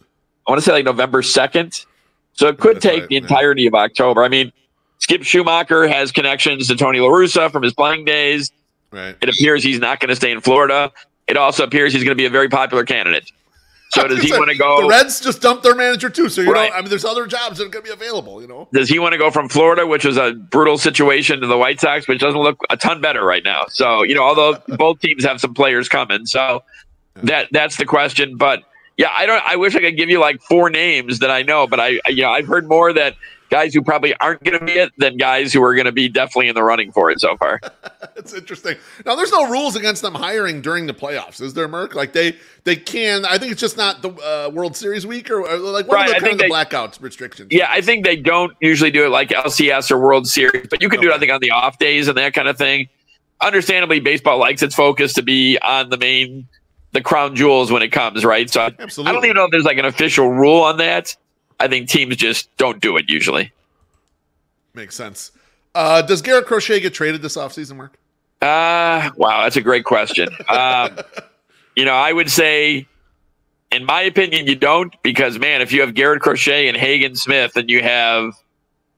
I want to say like November second, so it could That's take right, the entirety of October. I mean, Skip Schumaker has connections to Tony La Russa from his playing days. Right. It appears he's not going to stay in Florida. It also appears he's going to be a very popular candidate. So does he want to go? The Reds just dumped their manager too. So you right. know, I mean, there's other jobs that are going to be available. You know, does he want to go from Florida, which was a brutal situation, to the White Sox, which doesn't look a ton better right now? So you know, although both teams have some players coming, so that that's the question. But yeah, I don't. I wish I could give you like four names that I know, but I, you know, I've heard more that guys who probably aren't going to be it than guys who are going to be definitely in the running for it so far. It's interesting. Now, there's no rules against them hiring during the playoffs, is there, Merk? Like they they can. I think it's just not the uh, World Series week or, or like what right, are the, kind of they, the blackout restrictions? Yeah, I think they don't usually do it like LCS or World Series, but you can okay. do it I think on the off days and that kind of thing. Understandably, baseball likes its focus to be on the main the crown jewels when it comes, right? So Absolutely. I don't even know if there's like an official rule on that. I think teams just don't do it usually. Makes sense. Uh, does Garrett Crochet get traded this offseason, Mark? Uh, wow, that's a great question. um, you know, I would say, in my opinion, you don't because man, if you have Garrett Crochet and Hagen Smith, and you have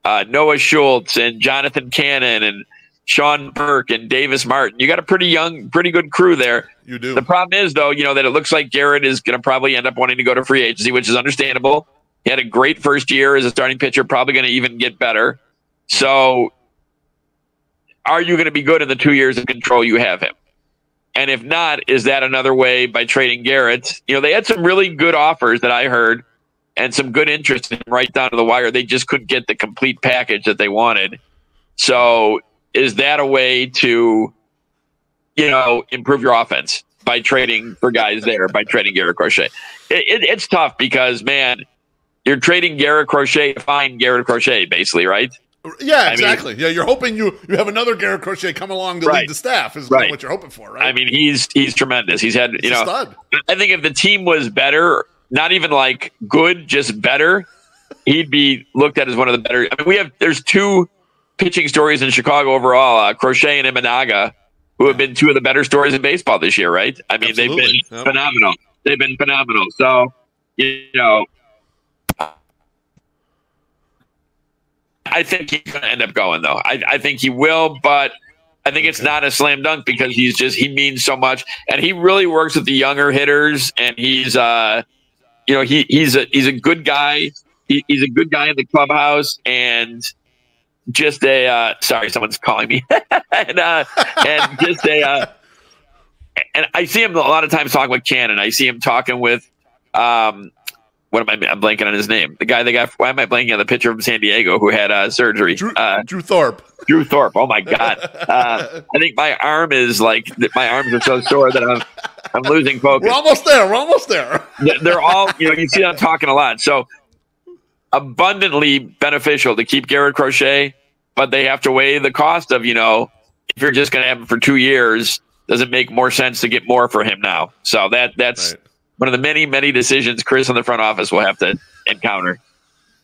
uh, Noah Schultz and Jonathan Cannon and Sean Burke and Davis Martin, you got a pretty young, pretty good crew there. You do. The problem is though, you know that it looks like Garrett is going to probably end up wanting to go to free agency, which is understandable. He had a great first year as a starting pitcher, probably going to even get better. So, are you going to be good in the two years of control you have him? And if not, is that another way by trading Garrett? You know, they had some really good offers that I heard and some good interest in right down to the wire. They just couldn't get the complete package that they wanted. So, is that a way to, you know, improve your offense by trading for guys there, by trading Garrett Crochet? It, it, it's tough because, man, you're trading Garrett Crochet to find Garrett Crochet, basically, right? Yeah, exactly. I mean, yeah, you're hoping you you have another Garrett Crochet come along to right. lead the staff is right. what you're hoping for, right? I mean, he's he's tremendous. He's had he's you know, I think if the team was better, not even like good, just better, he'd be looked at as one of the better. I mean, we have there's two pitching stories in Chicago overall, uh, Crochet and Imanaga, who have been two of the better stories in baseball this year, right? I mean, Absolutely. they've been phenomenal. They've been phenomenal. So, you know, I think he's going to end up going though. I, I think he will, but I think it's not a slam dunk because he's just he means so much, and he really works with the younger hitters, and he's uh, you know, he he's a he's a good guy. He, he's a good guy in the clubhouse, and just a uh, sorry, someone's calling me, and uh, and just a uh, and I see him a lot of times talking with Cannon. I see him talking with um, what am I? I'm blanking on his name. The guy that got. Why am I blanking on the pitcher from San Diego who had uh, surgery? Drew, uh, Drew Thorpe. Drew Thorpe. Oh my God! Uh, I think my arm is like my arms are so sore that I'm I'm losing focus. We're almost there. We're almost there. They're all. You know, you see, I'm talking a lot. So abundantly beneficial to keep Garrett Crochet, but they have to weigh the cost of you know if you're just going to have him for two years, does it make more sense to get more for him now? So that that's. Right one of the many, many decisions Chris in the front office will have to encounter.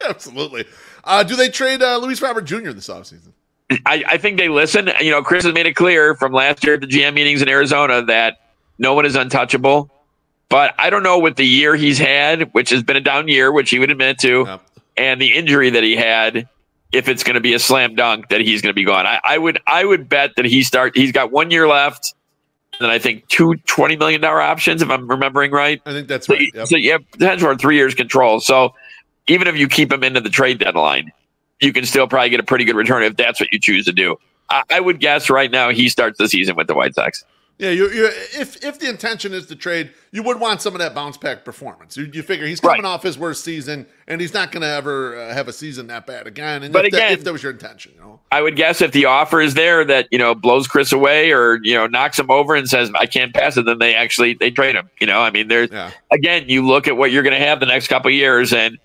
Absolutely. Uh, do they trade uh, Luis Robert Jr. this offseason? I, I think they listen. You know, Chris has made it clear from last year at the GM meetings in Arizona that no one is untouchable. But I don't know with the year he's had, which has been a down year, which he would admit to, yep. And the injury that he had, if it's going to be a slam dunk that he's going to be gone. I, I, would I would bet that he start. He's got one year left and then I think two $20 million options, if I'm remembering right. I think that's right. Yep. So you have potential for three years control. So even if you keep him into the trade deadline, you can still probably get a pretty good return if that's what you choose to do. I, I would guess right now he starts the season with the White Sox. Yeah, you, you, if if the intention is to trade, you would want some of that bounce back performance. You, you figure he's coming right. off his worst season, and he's not going to ever uh, have a season that bad again. And but if again, that, if that was your intention, you know, I would guess if the offer is there that you know blows Chris away or you know knocks him over and says I can't pass it, then they actually they trade him. You know, I mean, there's yeah. again, you look at what you're going to have the next couple years, and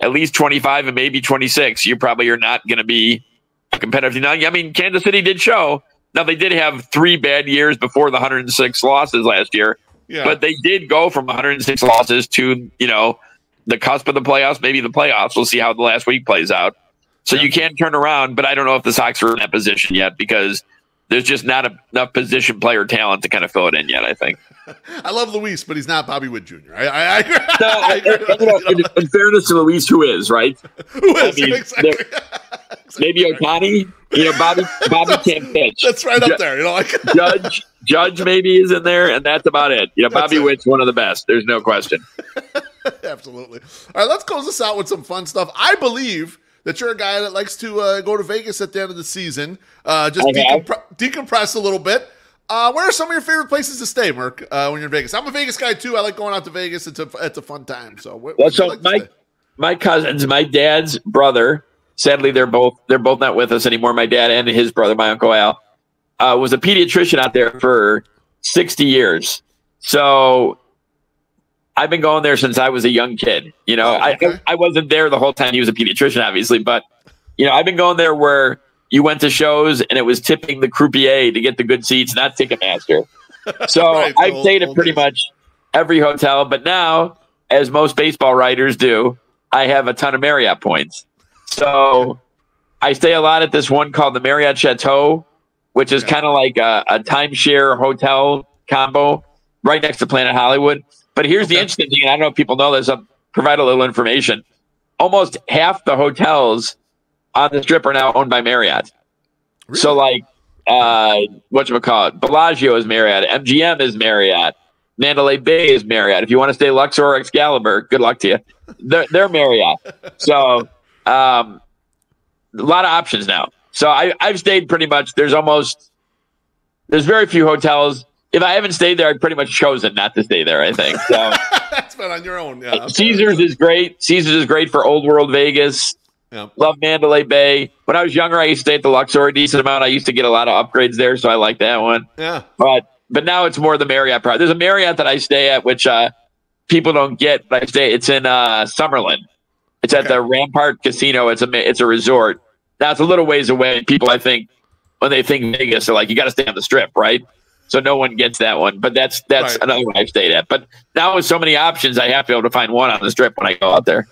at least 25 and maybe 26, you probably are not going to be competitive. Now, I mean, Kansas City did show now they did have three bad years before the 106 losses last year, yeah. but they did go from 106 losses to you know the cusp of the playoffs, maybe the playoffs. We'll see how the last week plays out. So yeah. you can turn around, but I don't know if the Sox are in that position yet because there's just not a, enough position player talent to kind of fill it in yet. I think. I love Luis, but he's not Bobby Witt Jr. I, I, I, no, I, you know, in, in, fairness to Luis, who is right? Who is mean, exactly. Maybe Ohtani. You know, Bobby Bobby can't pitch. That's right up there. You know, like Judge Judge maybe is in there, and that's about it. You know, Bobby Witt's one of the best. There's no question. Absolutely. All right, let's close this out with some fun stuff. I believe that you're a guy that likes to uh, go to Vegas at the end of the season, uh, just decompre- decompress a little bit. Uh, where are some of your favorite places to stay, Merk, uh, when you're in Vegas? I'm a Vegas guy too. I like going out to Vegas. It's a it's a fun time. So, where, well, so like my my cousins, my dad's brother Sadly, they're both they're both not with us anymore. My dad and his brother, my uncle Al, uh, was a pediatrician out there for sixty years. So I've been going there since I was a young kid. You know, oh, okay. I I wasn't there the whole time he was a pediatrician, obviously, but you know, I've been going there where you went to shows and it was tipping the croupier to get the good seats, not Ticketmaster. So right, I've stayed at pretty much every hotel, but now, as most baseball writers do, I have a ton of Marriott points. So I stay a lot at this one called the Marriott Chateau, which is kind of like a, a, timeshare hotel combo right next to Planet Hollywood. But here's okay. the interesting thing. I don't know if people know this. I'll provide a little information. Almost half the hotels on the strip are now owned by Marriott. Really? So like uh what you call it, Bellagio is Marriott, MGM is Marriott, Mandalay Bay is Marriott. If you want to stay Luxor or Excalibur, good luck to you. They're, they're Marriott. So um, a lot of options now. So I, I've stayed pretty much. There's almost there's very few hotels. If I haven't stayed there, I've pretty much chosen not to stay there. I think so. That's been on your own. Yeah. Caesars is great. Caesars is great for Old World Vegas. Yeah. Love Mandalay Bay. When I was younger, I used to stay at the Luxor a decent amount. I used to get a lot of upgrades there, so I like that one. Yeah. But but now it's more the Marriott part. There's a Marriott that I stay at, which uh, people don't get. But I stay. It's in uh, Summerlin. It's okay. at the Rampart Casino. It's a it's a resort. Now it's a little ways away. People, I think, when they think Vegas, they're like, you got to stay on the Strip, right? So no one gets that one. But that's that's right. another one I've stayed at. But now with so many options, I have to be able to find one on the Strip when I go out there.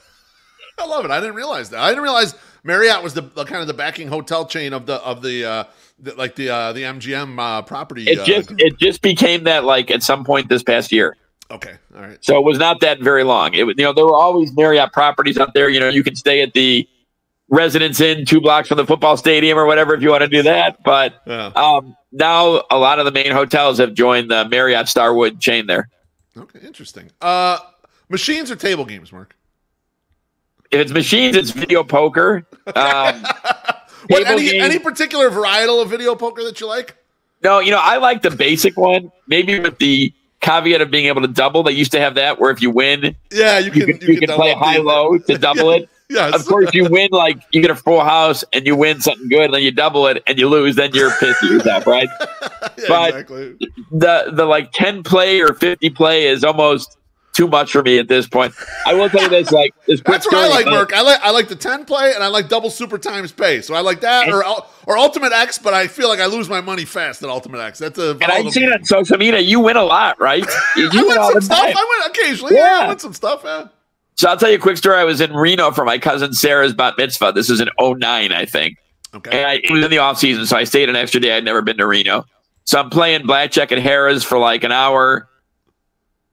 I love it. I didn't realize that. I didn't realize Marriott was the, the kind of the backing hotel chain of the of the. Uh, the, like the uh, the MGM uh, property. It uh, just it just became that like at some point this past year. Okay, all right. So it was not that very long. It was you know there were always Marriott properties out there. You know you can stay at the Residence in two blocks from the football stadium or whatever if you want to do that. But yeah. um, now a lot of the main hotels have joined the Marriott Starwood chain there. Okay, interesting. Uh, machines or table games, Mark? If it's machines, it's video poker. Um, what, any, any particular varietal of video poker that you like? No, you know, I like the basic one, maybe with the caveat of being able to double. They used to have that where if you win, yeah, you can you can, you you can play high low to double it. Yes. Of course, you win like you get a full house and you win something good, and then you double it and you lose, then you're pissed at yourself, right? yeah, but exactly. the the like ten play or fifty play is almost too much for me at this point. I will tell you this: like this that's what I like, Mark. I like I like the ten play, and I like double super times pay. So I like that, and, or or Ultimate X. But I feel like I lose my money fast at Ultimate X. That's a and I've seen it. So Samina, you win a lot, right? You I win some stuff. Time. I win occasionally. Yeah. yeah, I win some stuff. Yeah. So I'll tell you a quick story. I was in Reno for my cousin Sarah's bat mitzvah. This was in 09, I think. Okay. And I, it was in the off season, so I stayed an extra day. I'd never been to Reno. So I'm playing blackjack at Harrah's for like an hour.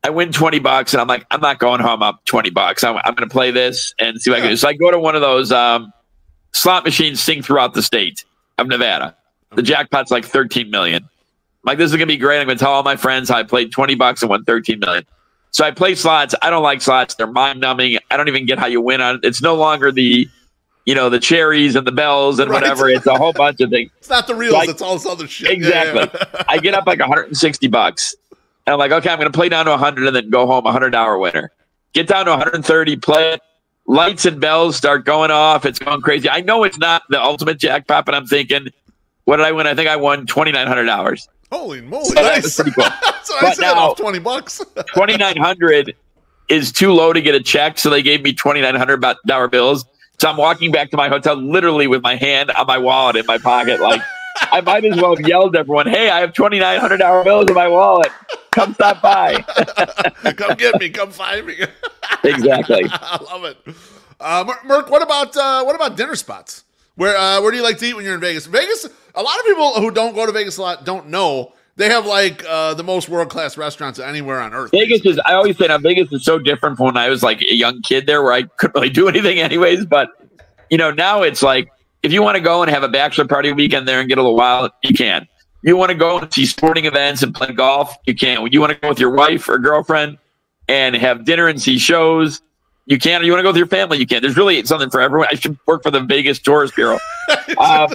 I win 20 bucks and I'm like, I'm not going home up 20 bucks. I'm, I'm going to play this and see what yeah. I can do. So I go to one of those um, slot machines sing throughout the state of Nevada. The jackpot's like 13 million. I'm like, this is going to be great. I'm going to tell all my friends how I played 20 bucks and won 13 million. So I play slots. I don't like slots. They're mind numbing. I don't even get how you win on it. It's no longer the, you know, the cherries and the bells and right. whatever. It's a whole bunch of things. It's not the reels. So I, it's all this other shit. Exactly. Yeah, yeah. I get up like 160 bucks and I'm like, okay, I'm going to play down to 100 and then go home 100 hour winner. Get down to 130, play it. Lights and bells start going off. It's going crazy. I know it's not the ultimate jackpot, but I'm thinking, what did I win? I think I won 2,900 hours. Holy moly! So nice. pretty cool. so but I said now, off 20 bucks. 2,900 is too low to get a check, so they gave me 2,900 dollar bills. So I'm walking back to my hotel, literally with my hand on my wallet in my pocket, like. I might as well have yelled at everyone, "Hey, I have twenty nine hundred dollar bills in my wallet. Come stop by. come get me. Come find me." exactly. I love it. Uh, Merk, what about uh, what about dinner spots? Where uh, where do you like to eat when you're in Vegas? Vegas. A lot of people who don't go to Vegas a lot don't know they have like uh, the most world class restaurants anywhere on earth. Vegas is. I always say now Vegas is so different from when I was like a young kid there, where I couldn't really do anything anyways. But you know now it's like if you want to go and have a bachelor party weekend there and get a little wild, you can. You want to go and see sporting events and play golf, you can. You want to go with your wife or girlfriend and have dinner and see shows, you can. Or you want to go with your family, you can. There's really something for everyone. I should work for the Vegas Tourist Bureau. uh,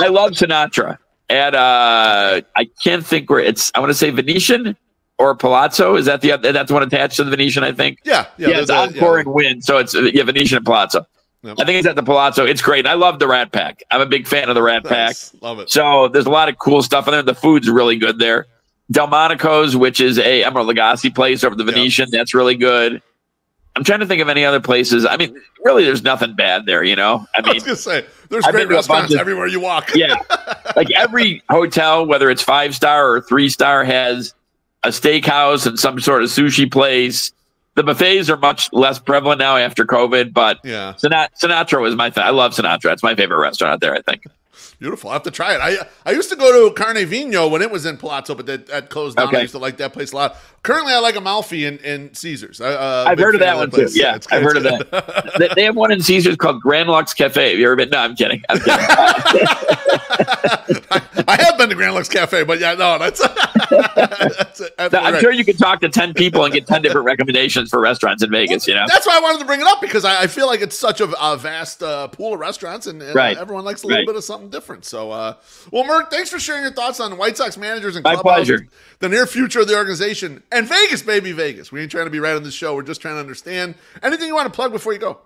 I love Sinatra. At uh, I can't think where it's. I want to say Venetian or Palazzo. Is that the other? that's the one attached to the Venetian? I think. Yeah, yeah. yeah it's Encore yeah. and Wynn, so it's yeah Venetian and Palazzo. Yep. I think it's at the Palazzo. It's great. I love the Rat Pack. I'm a big fan of the Rat nice. Pack. Love it. So there's a lot of cool stuff in there. The food's really good there. Delmonico's, which is a Emeril Lagasse place over the Venetian, yep. that's really good. I'm trying to think of any other places. I mean, really, there's nothing bad there, you know. I mean, I was gonna say there's I've great restaurants of, everywhere you walk. yeah, like every hotel, whether it's five star or three star, has a steakhouse and some sort of sushi place the buffets are much less prevalent now after COVID, but yeah, Sinatra was my. Fa- I love Sinatra. It's my favorite restaurant out there. I think. Beautiful. I have to try it. I I used to go to Carne Vino when it was in Palazzo, but that, that closed down. Okay. I used to like that place a lot. Currently, I like Amalfi in, in Caesars. Uh, I've heard of that, one place. too. Yeah, I've heard of that. they have one in Caesars called Grand Lux Cafe. Have you ever been? No, I'm kidding. I'm kidding. I, I, have been to Grand Lux Cafe, but yeah, no, that's. that's I'm right. sure you could talk to ten people and get ten different recommendations for restaurants in Vegas. You know, that's why I wanted to bring it up because I, I feel like it's such a, a vast uh, pool of restaurants, and, and right. everyone likes a little right. bit of something different. So, uh, well, Merk, thanks for sharing your thoughts on White Sox managers and my pleasure. The near future of the organization and Vegas, baby, Vegas. We ain't trying to be right on this show. We're just trying to understand. Anything you want to plug before you go?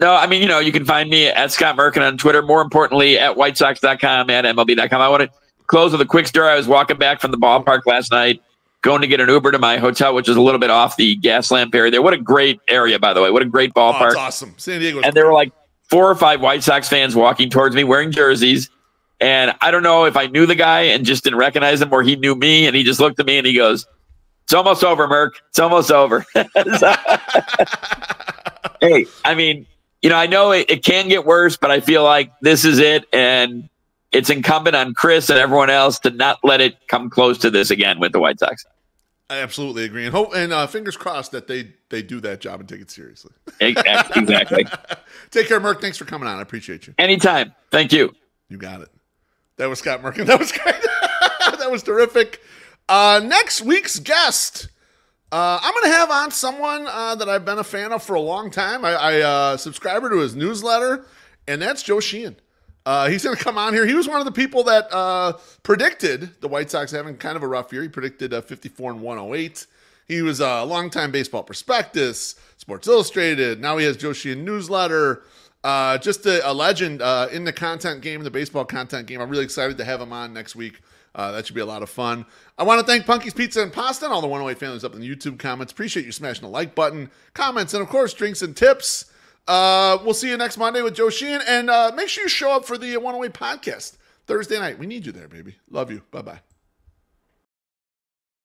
No, I mean, you know, you can find me at Scott Merkin on Twitter. More importantly, at WhiteSox.com and MLB.com. I want to close with a quick story. I was walking back from the ballpark last night, going to get an Uber to my hotel, which is a little bit off the Gaslamp area there. What a great area, by the way. What a great ballpark. Oh, awesome. San Diego. And there were like four or five White Sox fans walking towards me wearing jerseys. And I don't know if I knew the guy and just didn't recognize him or he knew me. And he just looked at me and he goes, It's almost over, Merk. It's almost over. hey, I mean, you know, I know it, it can get worse, but I feel like this is it. And it's incumbent on Chris and everyone else to not let it come close to this again with the White Sox. I absolutely agree, and hope and uh, fingers crossed that they they do that job and take it seriously. exactly. take care, Merk. Thanks for coming on. I appreciate you. Anytime. Thank you. You got it. That was Scott Merkin. That was great. that was terrific. Uh, next week's guest, uh, I'm going to have on someone uh, that I've been a fan of for a long time. I, I uh, subscribe to his newsletter, and that's Joe Sheehan. Uh, he's going to come on here. He was one of the people that uh, predicted the White Sox having kind of a rough year. He predicted 54 and 108. He was a longtime baseball prospectus, Sports Illustrated. Now he has Joe Sheehan newsletter. Uh, just a, a legend uh, in the content game, the baseball content game. I'm really excited to have him on next week. Uh, that should be a lot of fun. I want to thank Punky's Pizza and Pasta and all the 108 families up in the YouTube comments. Appreciate you smashing the like button, comments, and of course, drinks and tips. Uh, we'll see you next Monday with Joe Sheehan. And uh, make sure you show up for the 108 podcast Thursday night. We need you there, baby. Love you. Bye bye.